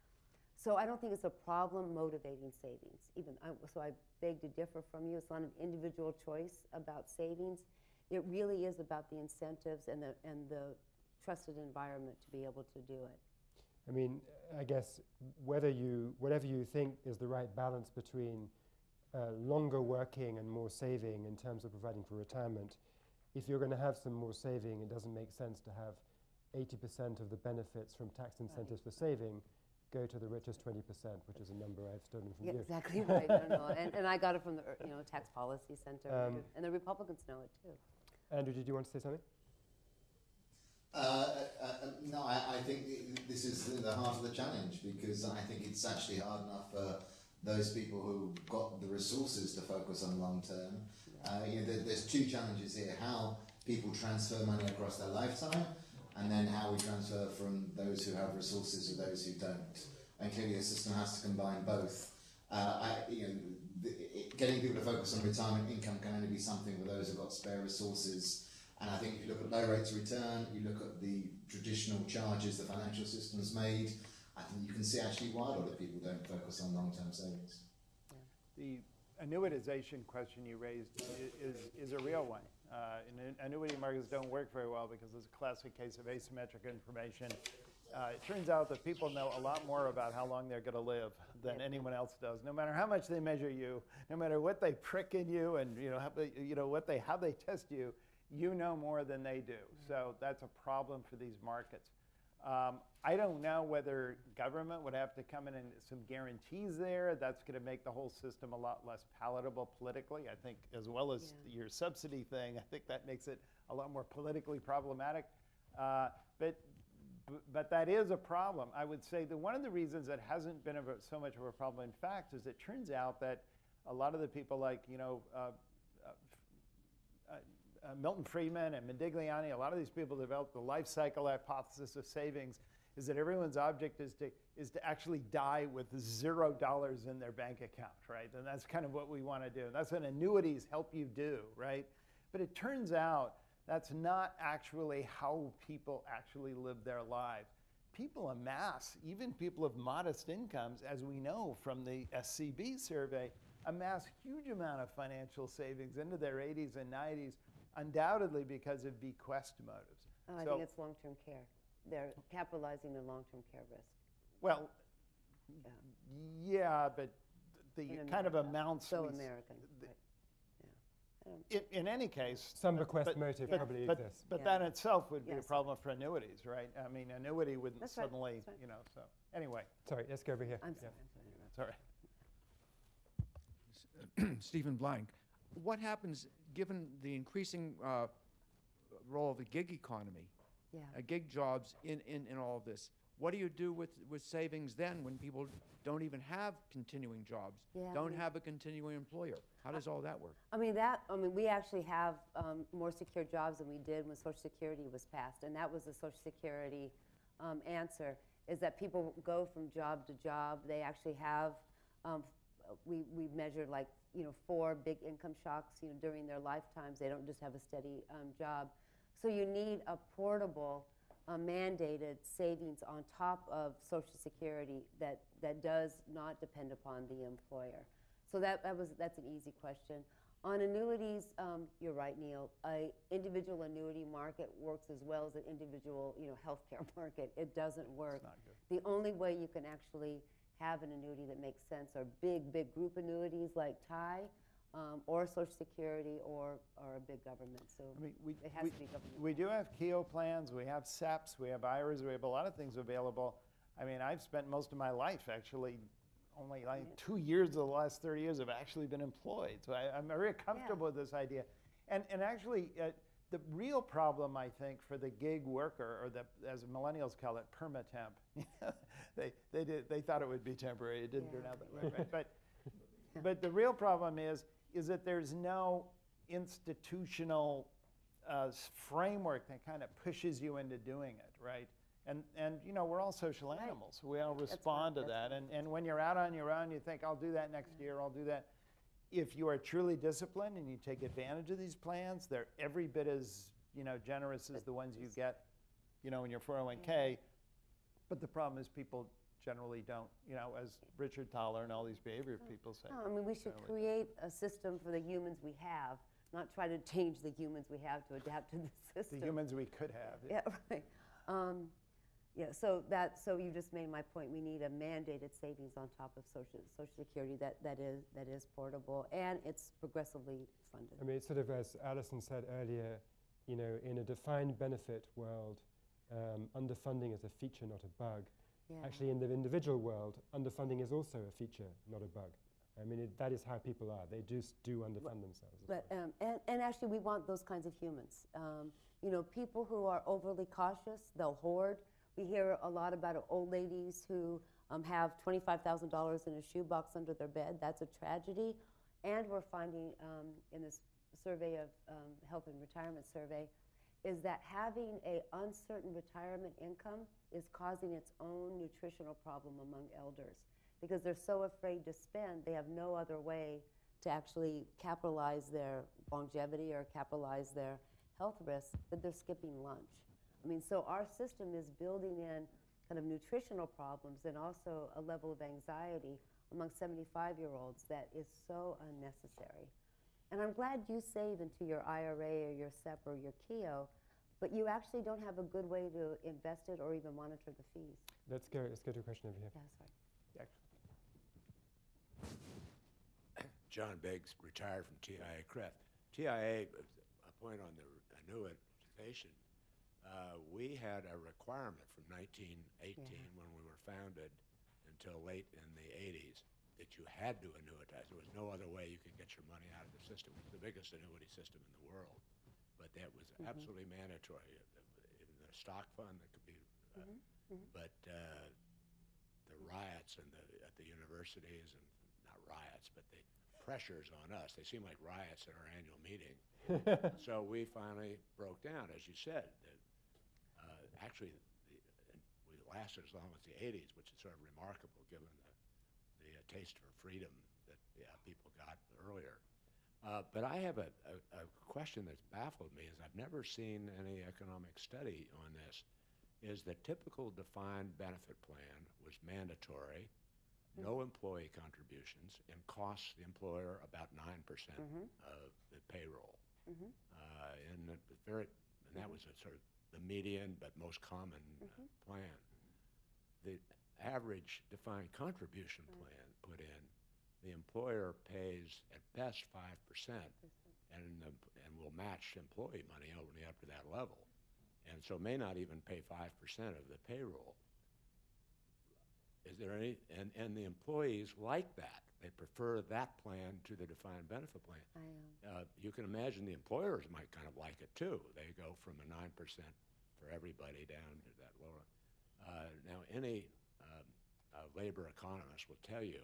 So I don't think it's a problem motivating savings. Even I, so, I beg to differ from you. It's not an individual choice about savings. It really is about the incentives and the and the trusted environment to be able to do it. I mean, I guess whether you, whatever you think is the right balance between uh, longer working and more saving in terms of providing for retirement, if you're going to have some more saving, it doesn't make sense to have 80% of the benefits from tax incentives for saving go to the richest 20%, which is a number I've stolen from Yeah, you. exactly right. no, no. And, and I got it from the you know tax policy center, Um, and the Republicans know it too. Andrew, did you want to say something? Uh, uh, uh, no, I, I think this is the heart of the challenge because I think it's actually hard enough for those people who got the resources to focus on long term. Uh, you know, there, there's two challenges here: how people transfer money across their lifetime, and then how we transfer from those who have resources to those who don't. And clearly, the system has to combine both. Uh, I, you know, the, it, getting people to focus on retirement income can only be something for those who've got spare resources. And I think if you look at low rates of return, you look at the traditional charges the financial system's made, I think you can see actually why a lot of people don't focus on long-term savings. The annuitization question you raised i- is, is a real one. Uh, and annuity markets don't work very well because it's a classic case of asymmetric information. Uh, it turns out that people know a lot more about how long they're going to live than anyone else does. No matter how much they measure you, no matter what they prick in you, and you know, how, they- you know what they how they test you, you know more than they do. So that's a problem for these markets. Um, I don't know whether government would have to come in and some guarantees there. That's going to make the whole system a lot less palatable politically. I think, as well as Yeah. your subsidy thing, I think that makes it a lot more politically problematic. Uh, but but that is a problem. I would say that one of the reasons it hasn't been a, so much of a problem, in fact, is it turns out that a lot of the people like you know. Uh, uh, Milton Friedman and Modigliani, a lot of these people developed the life cycle hypothesis of savings is that everyone's object is to, is to actually die with zero dollars in their bank account, right? And that's kind of what we want to do. That's what annuities help you do, right? But it turns out that's not actually how people actually live their lives. People amass, even people of modest incomes, as we know from the SCF survey, amass huge amount of financial savings into their 80s and 90s undoubtedly because of bequest motives. Oh, I So- think it's long-term care. They're capitalizing their long-term care risk. Well, Yeah. yeah, but the In kind of amounts. So we American. the- right. Yeah. Um, In, in any case. Some bequest but- motive but- probably but- exists. But Yeah. that in itself would be a problem for annuities, right? I mean, annuity wouldn't That's suddenly, that's right. you know, so, anyway, Sorry, let's go over here. I'm Yeah. sorry. I'm sorry. sorry. Stephen Blank. What happens, given the increasing uh, role of the gig economy, Yeah. uh, gig jobs in, in, in all of this, what do you do with, with savings then when people don't even have continuing jobs, Yeah, don't we- have a continuing employer? How does all that work? I mean, that, I mean, we actually have um, more secure jobs than we did when Social Security was passed. And that was the Social Security um, answer, is that people go from job to job. They actually have, um, we, we measured like, you know, four big income shocks, you know, during their lifetimes. They don't just have a steady um, job. So you need a portable, uh, mandated savings on top of Social Security that, that does not depend upon the employer. So that, that was, that's an easy question. On annuities, um, you're right, Neil. A individual annuity market works as well as an individual, you know, healthcare market. It doesn't work. not good. The only way you can actually have an annuity that makes sense or big, big group annuities like TIAA, um, or Social Security, or, or a big government. So I mean, we, it has we, to be government. we do have Keogh plans, we have SEPs, we have IRAs, we have a lot of things available. I mean, I've spent most of my life actually, only like two years of the last 30 years have actually been employed. So I, I'm very comfortable with this idea. And, and actually, uh, the real problem, I think, for the gig worker, or the, as millennials call it, permatemp, they, they, did, they thought it would be temporary. It didn't turn out that way, right? But, but the real problem is, is that there's no institutional uh, framework that kind of pushes you into doing it, right? And, and you know, we're all social Right. animals. We all respond to that's that. And, and when you're out on your own, you think, I'll do that next year, I'll do that. If you are truly disciplined and you take advantage of these plans, they're every bit as you know, generous as the ones you get you know, in your 401k. But the problem is people generally don't, you know, as Richard Thaler and all these behavior people say. No, I mean, we should generally- create a system for the humans we have, not try to change the humans we have to adapt to the system. The humans we could have. Yeah, right. Um, yeah, so that, so you just made my point. We need a mandated savings on top of social, social security that, that is, that is portable and it's progressively funded. I mean, it's sort of as Allison said earlier, you know, in a defined benefit world, um, underfunding is a feature, not a bug. Yeah. Actually, in the individual world, underfunding is also a feature, not a bug. I mean, it, that is how people are. They just do underfund themselves. But, um, and, and actually, we want those kinds of humans. Um, you know, people who are overly cautious, they'll hoard. We hear a lot about old ladies who um, have $25,000 in a shoebox under their bed. That's a tragedy. And we're finding um, in this survey of um, health and retirement survey is that having a uncertain retirement income is causing its own nutritional problem among elders because they're so afraid to spend they have no other way to actually capitalize their longevity or capitalize their health risks that they're skipping lunch. I mean so our system is building in kind of nutritional problems and also a level of anxiety among 75 year olds that is so unnecessary and I'm glad you save into your IRA or your SEP or your Keogh, but you actually don't have a good way to invest it or even monitor the fees. let's go. Let's go to a question over here. Yeah, sorry. John Beggs, retired from TIAA CREF. TIAA, uh, a point on the annuitization, uh, we had a requirement from 1918 when we were founded until late in the 80s that you had to annuitize. There was no other way you could get your money out of the system. It was the biggest annuity system in the world, but that was absolutely mandatory. In the stock fund, that could be, uh, but uh, the riots and the, at the universities and not riots, but the pressures on us. They seem like riots at our annual meeting. so we finally broke down, as you said. Uh, actually, the, we lasted as long as the 80s, which is sort of remarkable given taste for freedom that yeah, people got earlier. Uh, but I have a, a, a question that's baffled me is I've never seen any economic study on this. Is the typical defined benefit plan was mandatory, no employee contributions, and costs the employer about 9% of the payroll. Uh, and, very, and that was a sort of the median but most common uh, plan. The average defined contribution plan put in, the employer pays at best 5% and, the, and will match employee money only up to that level. And so may not even pay 5% of the payroll. Is there any, and, and the employees like that. They prefer that plan to the defined benefit plan. I, um, Uh, you can imagine the employers might kind of like it too. They go from a 9% for everybody down to that lower. Uh, now, any uh, labor economist will tell you,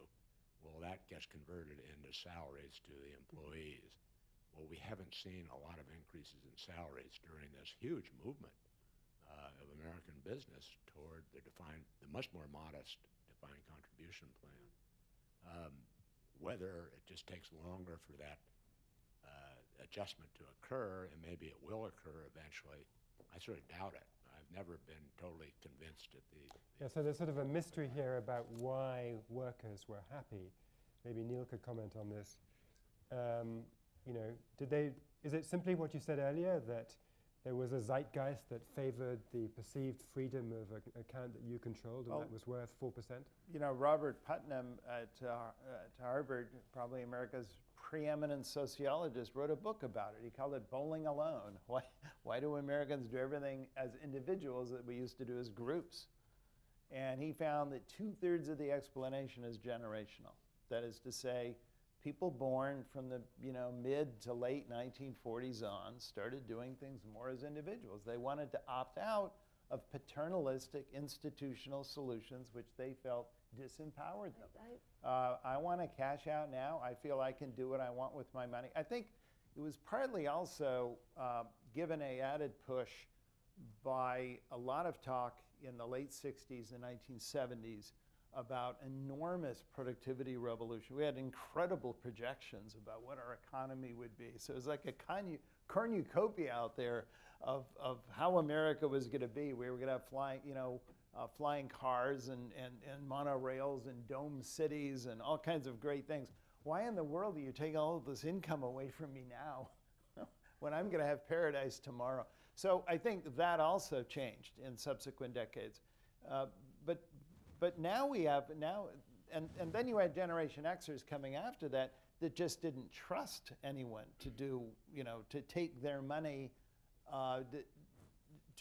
well, that gets converted into salaries to the employees. Well, we haven't seen a lot of increases in salaries during this huge movement uh, of American business toward the defined, the much more modest defined contribution plan. Um, whether it just takes longer for that uh, adjustment to occur, and maybe it will occur eventually, I sort of doubt it. I've never been totally convinced at the. Yeah, so there's sort of a mystery here about why workers were happy. Maybe Neil could comment on this. Um, you know, did they? Is it simply what you said earlier that there was a zeitgeist that favored the perceived freedom of an account that you controlled, and Well- that was worth four percent? You know, Robert Putnam at, uh, at Harvard, probably America's preeminent sociologist, wrote a book about it. He called it Bowling Alone. Why, why do Americans do everything as individuals that we used to do as groups? And he found that two thirds of the explanation is generational. That is to say, people born from the you know mid to late 1940s on started doing things more as individuals. They wanted to opt out of paternalistic institutional solutions which they felt disempowered them. I, Uh, I want to cash out now. I feel I can do what I want with my money. I think it was partly also uh, given a added push by a lot of talk in the late 60s and 1970s about enormous productivity revolution. We had incredible projections about what our economy would be. So it was like a cornu- cornucopia out there of, of how America was going to be. We were going to have flying, you know, uh, flying cars and, and, and monorails and dome cities and all kinds of great things. Why in the world do you take all of this income away from me now when I'm going to have paradise tomorrow? So I think that also changed in subsequent decades. Uh, but, now we have, now, and, and then you had Generation Xers coming after that that just didn't trust anyone to do, you know, to take their money uh,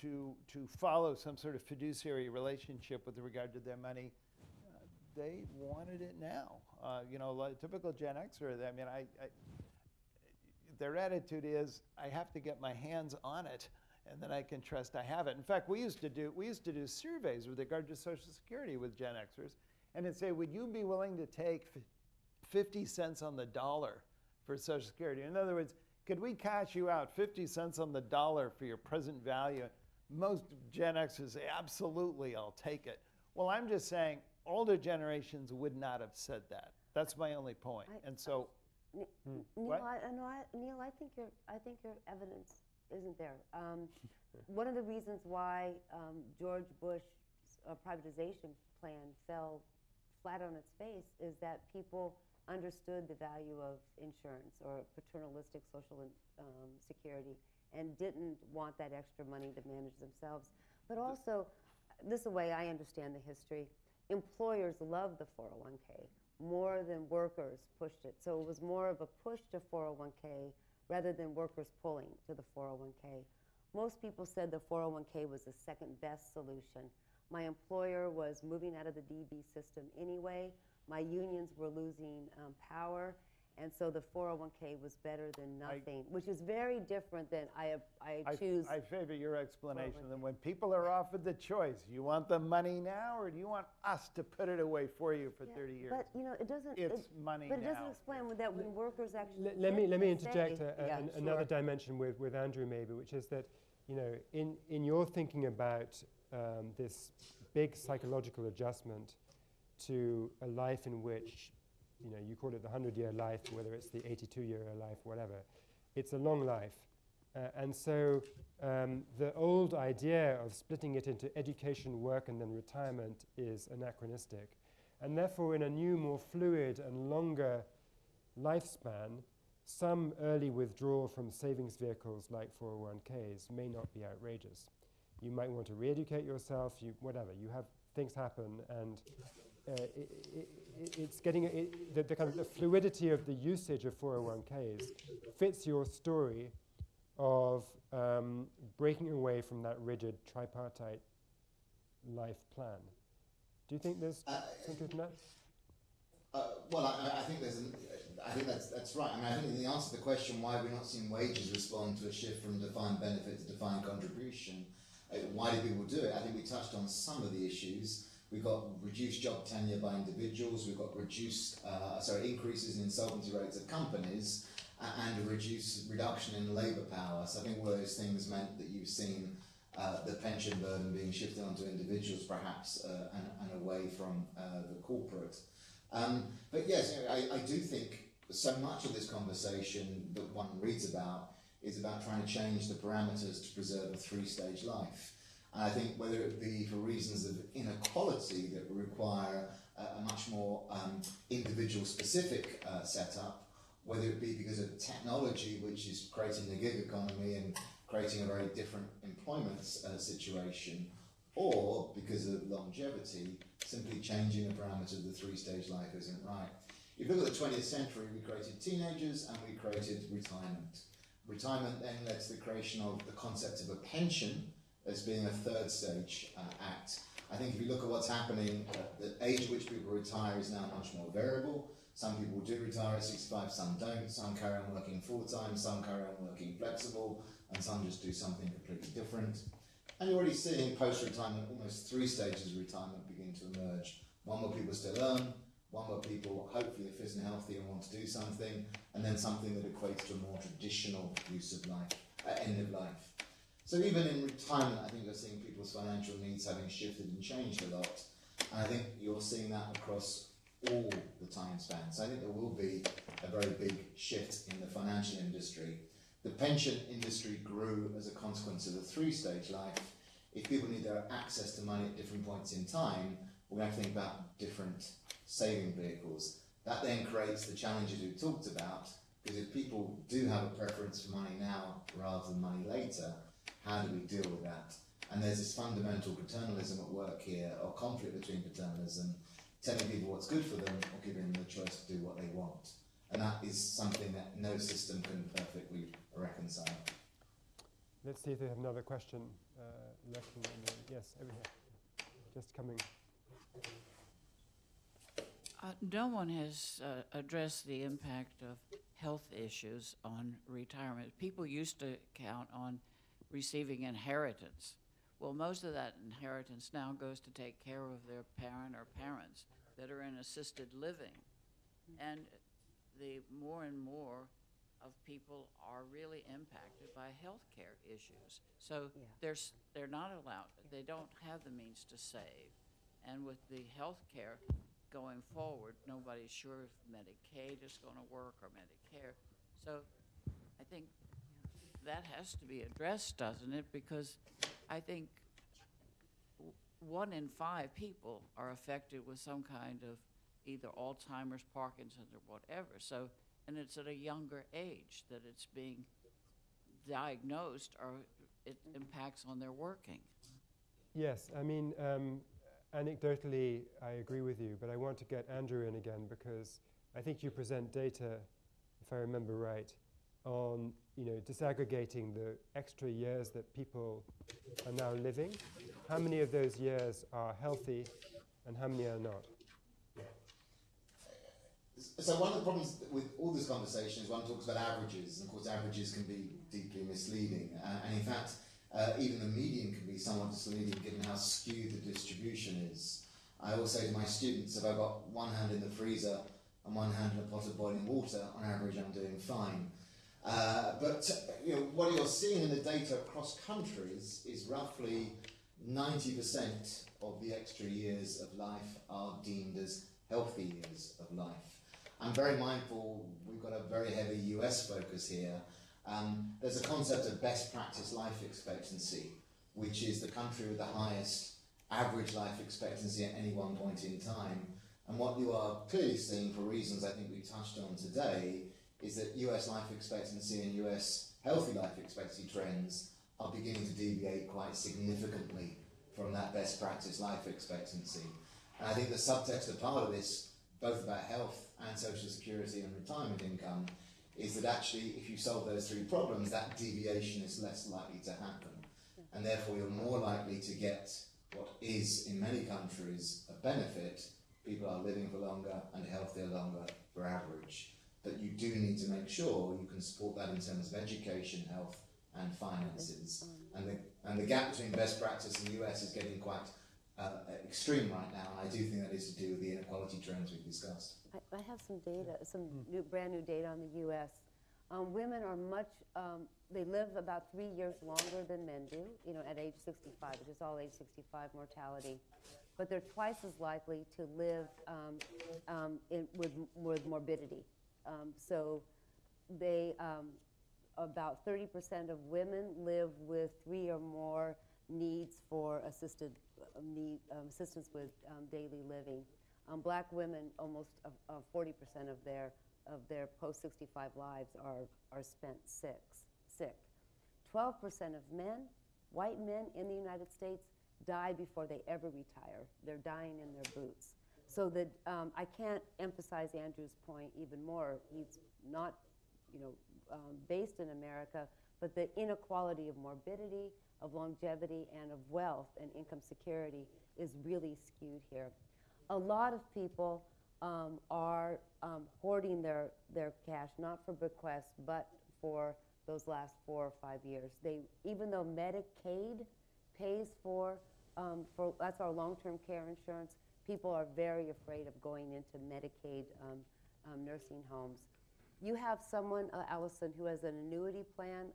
to, to follow some sort of fiduciary relationship with regard to their money. Uh, they wanted it now. Uh, you know, typical Gen Xer, I mean, I, I, their attitude is, I have to get my hands on it, and then I can trust I have it. In fact, we used to do we used to do surveys with regard to Social Security with Gen Xers, and it'd say, would you be willing to take 50 cents on the dollar for Social Security? In other words, could we cash you out 50 cents on the dollar for your present value? Most Gen Xers say, absolutely, I'll take it. Well, I'm just saying, older generations would not have said that. That's my only point. I- and so, hmm. Neil, What? I, know, I, Neil, I think your, I think your evidence isn't there. Um, one of the reasons why um, George Bush's uh, privatization plan fell flat on its face is that people understood the value of insurance or paternalistic social in, um, security and didn't want that extra money to manage themselves. But also, this is the way I understand the history. Employers love the 401k more than workers pushed it. So it was more of a push to 401k rather than workers pulling to the 401k. Most people said the 401k was the second best solution. My employer was moving out of the DB system anyway. My unions were losing um, power, and so the 401k was better than I- nothing, which is very different than I, I, I, choose. I favor your explanation. 401k. That when people are offered the choice, you want the money now, or do you want us to put it away for you for Yeah, 30 years? But you know, it doesn't. It's it, money But it doesn't now. explain that when workers actually. Let, let me let me interject say- a, a- Yeah, an- another dimension with, with Andrew maybe, which is that you know in in your thinking about um, this big psychological adjustment to a life in which you know you call it the hundred year life, whether it's the eighty two year life, whatever, it's a long life, uh, and so um, the old idea of splitting it into education, work, and then retirement is anachronistic, and therefore in a new, more fluid and longer lifespan, some early withdrawal from savings vehicles like 401ks may not be outrageous. You might want to re-educate yourself, you, whatever. You have things happen, and uh, i it's getting i the, the kind of the fluidity of the usage of 401ks fits your story of um, breaking away from that rigid tripartite life plan. Do you think there's Uh, some truth in that? Uh, well, I, I- I think there's an, I think that's that's right. I mean, I think the answer to the question why we're not seeing wages respond to a shift from defined benefit to defined contribution Uh, why do people do it? I think we touched on some of the issues. We've got reduced job tenure by individuals. We've got reduced, uh, sorry, increases in insolvency rates of companies, and a reduced reduction in labour power. So I think all those things meant that you've seen uh, the pension burden being shifted onto individuals, perhaps, uh, and, and away from uh, the corporate. Um, but yes, you know, I, I do think so much of this conversation that one reads about is about trying to change the parameters to preserve a three-stage life. I think whether it be for reasons of inequality that require a, a much more um, individual-specific uh, setup, whether it be because of technology, which is creating the gig economy and creating a very different employment uh, situation, or because of longevity, simply changing the parameters of the three-stage life isn't right. If you look at the 20th century, we created teenagers and we created retirement. Retirement then led to the creation of the concept of a pension as being a third stage uh, act. I think if you look at what's happening, uh, the age at which people retire is now much more variable. Some people do retire at 65, some don't. Some carry on working full time, some carry on working flexible, and some just do something completely different. And you're already seeing post retirement almost three stages of retirement begin to emerge. One where people still earn, one where people hopefully are fit and healthy and want to do something, and then something that equates to a more traditional use of life, uh, end of life. So even in retirement, I think you're seeing people's financial needs having shifted and changed a lot. And I think you're seeing that across all the time spans. So I think there will be a very big shift in the financial industry. The pension industry grew as a consequence of the three-stage life. If people need their access to money at different points in time, we're going to have to think about different saving vehicles. That then creates the challenges we've talked about, because if people do have a preference for money now rather than money later, how do we deal with that? And there's this fundamental paternalism at work here, or conflict between paternalism, telling people what's good for them or giving them the choice to do what they want. And that is something that no system can perfectly reconcile. Let's see if they have another question. Uh, lurking in the, yes, over here. Just coming. Uh, no one has uh, addressed the impact of health issues on retirement. People used to count on receiving inheritance. Well, most of that inheritance now goes to take care of their parent or parents that are in assisted living. And the more and more of people are really impacted by health care issues. So Yeah. there's, they're not allowed, they don't have the means to save. And with the health care going forward, nobody's sure if Medicaid is going to work or Medicare. So I think that has to be addressed, doesn't it? Because I think one in five people are affected with some kind of either Alzheimer's, Parkinson's, or whatever. So, and it's at a younger age that it's being diagnosed or it impacts on their working. Yes, I mean, um, anecdotally, I agree with you, but I want to get Andrew in again because I think you present data, if I remember right, on you know disaggregating the extra years that people are now living. How many of those years are healthy, and how many are not? So one of the problems with all this conversation is one talks about averages, and of course averages can be deeply misleading, uh, and in fact, uh, even the median can be somewhat misleading given how skewed the distribution is. I always say to my students, if I've got one hand in the freezer and one hand in a pot of boiling water, on average I'm doing fine. Uh, but you know, what you're seeing in the data across countries is roughly 90% of the extra years of life are deemed as healthy years of life. I'm very mindful, we've got a very heavy US focus here. Um, there's a concept of best practice life expectancy, which is the country with the highest average life expectancy at any one point in time. And what you are clearly seeing, for reasons I think we touched on today, is that US life expectancy and US healthy life expectancy trends are beginning to deviate quite significantly from that best practice life expectancy. And I think the subtext of part of this, both about health and social security and retirement income, is that actually if you solve those three problems, that deviation is less likely to happen. And therefore you're more likely to get what is in many countries a benefit. People are living for longer and healthier longer for average. But you do need to make sure you can support that in terms of education, health, and finances. And the, and the gap between best practice in the US is getting quite uh, extreme right now. And I do think that is to do with the inequality trends we've discussed. I, I have some data, some new, brand new data on the U.S. Um, women are much, um, they live about three years longer than men do, you know, at age 65, which is all age 65 mortality. But they're twice as likely to live um, um in, with, with morbidity. Um, so they, um, about 30% of women live with three or more needs for assisted need, assistance with daily living. Um, black women, almost uh, uh, 40% of their of their post 65 lives are, are spent sick. sick. 12% of men, white men in the United States, die before they ever retire. They're dying in their boots. So that um, I can't emphasize Andrew's point even more. He's not, you know, um, based in America, but the inequality of morbidity, of longevity, and of wealth and income security is really skewed here a lot of people um, are um, hoarding their, their cash, not for bequests, but for those last four or five years. They, even though Medicaid pays for, um, for that's our long-term care insurance, people are very afraid of going into Medicaid um, um, nursing homes. You have someone, uh, Allison, who has an annuity plan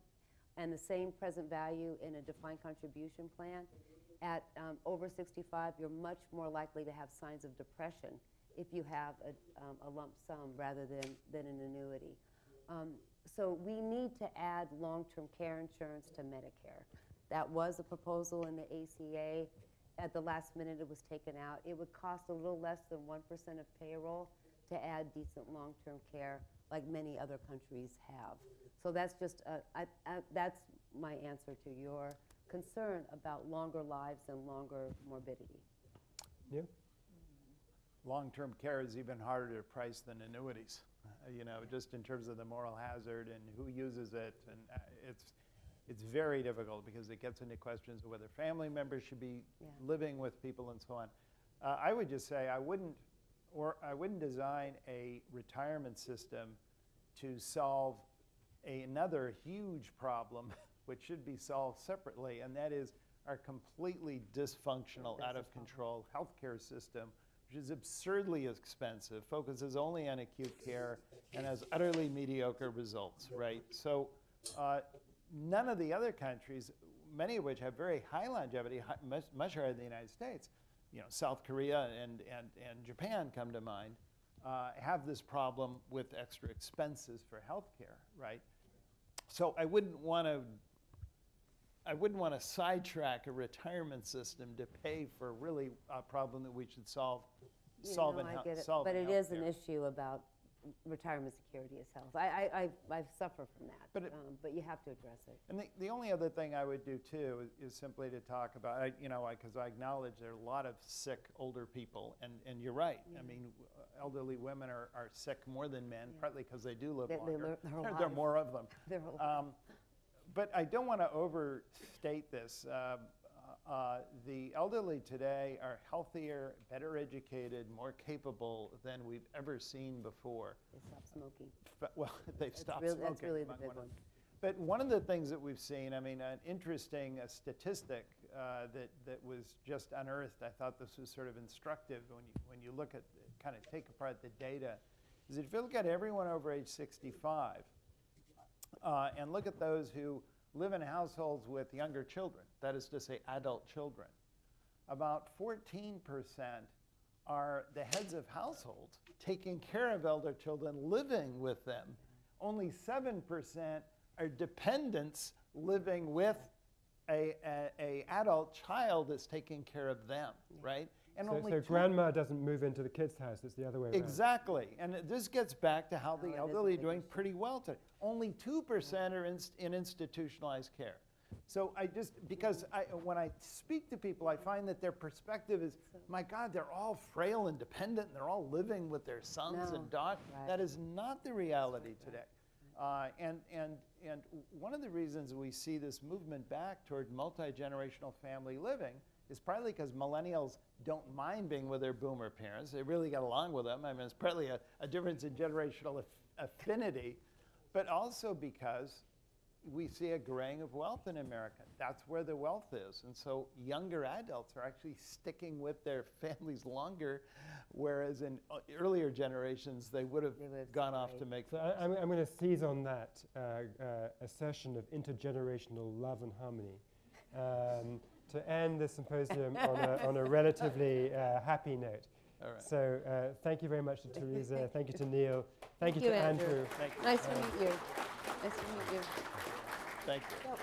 and the same present value in a defined contribution plan at um, over 65, you're much more likely to have signs of depression if you have a, um, a lump sum rather than, than an annuity. Um, so we need to add long-term care insurance to Medicare. That was a proposal in the ACA. At the last minute, it was taken out. It would cost a little less than 1% of payroll to add decent long-term care like many other countries have. So that's just, a, I, I, that's my answer to your concern about longer lives and longer morbidity. Yeah. Long-term care is even harder to price than annuities. Uh, you know, just in terms of the moral hazard and who uses it, and uh, it's it's very difficult because it gets into questions of whether family members should be yeah. living with people and so on. Uh, I would just say I wouldn't, or I wouldn't design a retirement system to solve a, another huge problem which should be solved separately, and that is our completely dysfunctional, out of control healthcare system, which is absurdly expensive, focuses only on acute care, and has utterly mediocre results, right? So uh, none of the other countries, many of which have very high longevity, high, much, much higher than the United States, you know, South Korea and, and, and Japan come to mind, uh, have this problem with extra expenses for healthcare, right? So I wouldn't want to I wouldn't want to sidetrack a retirement system to pay for really a problem that we should solve. Solve know, in I get it, solve but it is an issue about retirement security as health. I, I, I, I suffer from that, But it- um, but you have to address it. And the, the only other thing I would do too is, is simply to talk about, I, you know, because I, acknowledge there are a lot of sick older people, and, and you're right. I mean, elderly women are, are sick more than men, partly because they do live They- they longer. live- they're There- there are alive. more of them. They're alive. Um, but I don't want to overstate this. Um, uh, the elderly today are healthier, better educated, more capable than we've ever seen before. They stop smoking. But, well, they've That's stopped really- smoking. That's really the big one. But one of the things that we've seen, I mean, an interesting uh, statistic uh, that, that was just unearthed, I thought this was sort of instructive when you, when you look at, kind of take apart the data, is that if you look at everyone over age 65 uh, and look at those who live in households with younger children, that is to say, adult children, about 14% are the heads of households taking care of elder children, living with them. Only 7% are dependents living with a, a, a adult child that's taking care of them, right? And So, only so grandma doesn't move into the kid's house, it's the other way around. Exactly. And it- this gets back to how Oh, the is elderly are doing pretty well today. Only 2% are in, in institutionalized care. So I just, because I, when I speak to people, I find that their perspective is, my God, they're all frail and dependent, and they're all living with their sons No, and daughters. right. That is not the reality today. Uh, and, and, and one of the reasons we see this movement back toward multi-generational family living is partly because millennials don't mind being with their boomer parents. They really get along with them. I mean, it's partly a, a difference in generational aff- affinity, but also because we see a graying of wealth in America. That's where the wealth is. And so younger adults are actually sticking with their families longer, whereas in uh, earlier generations, they would have They would've gone off to make So I, I'm, I'm going to seize on that uh, uh, assertion of intergenerational love and harmony um, to end the symposium on, a, on a relatively uh, happy note. All right. So uh, thank you very much to Teresa. thank you to Neil. Thank, Thank you you, to Andrew. Andrew. Thank you. Nice to meet you. Nice to meet you. Thank you.